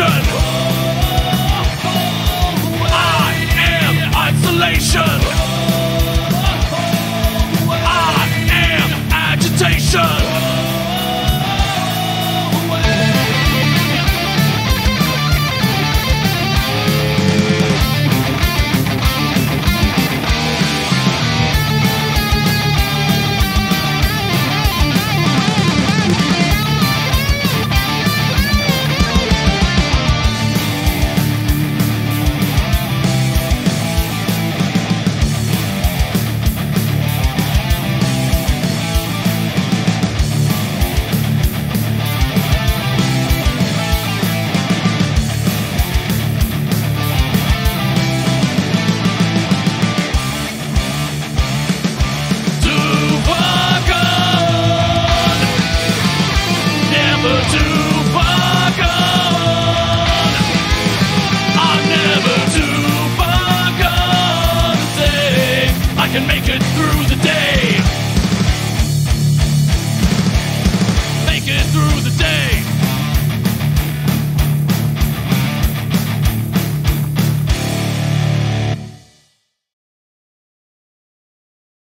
Revolution!